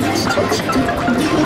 ちょっと。